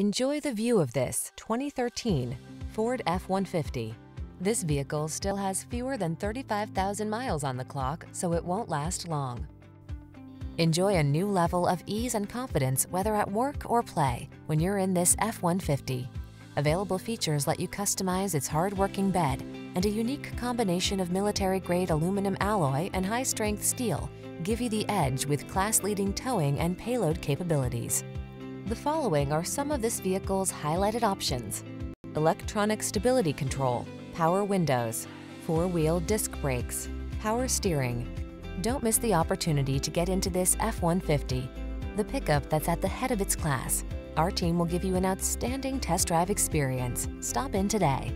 Enjoy the view of this 2013 Ford F-150. This vehicle still has fewer than 35,000 miles on the clock, so it won't last long. Enjoy a new level of ease and confidence whether at work or play when you're in this F-150. Available features let you customize its hard-working bed and a unique combination of military-grade aluminum alloy and high-strength steel give you the edge with class-leading towing and payload capabilities. The following are some of this vehicle's highlighted options. Electronic stability control, power windows, four-wheel disc brakes, power steering. Don't miss the opportunity to get into this F-150, the pickup that's at the head of its class. Our team will give you an outstanding test drive experience. Stop in today.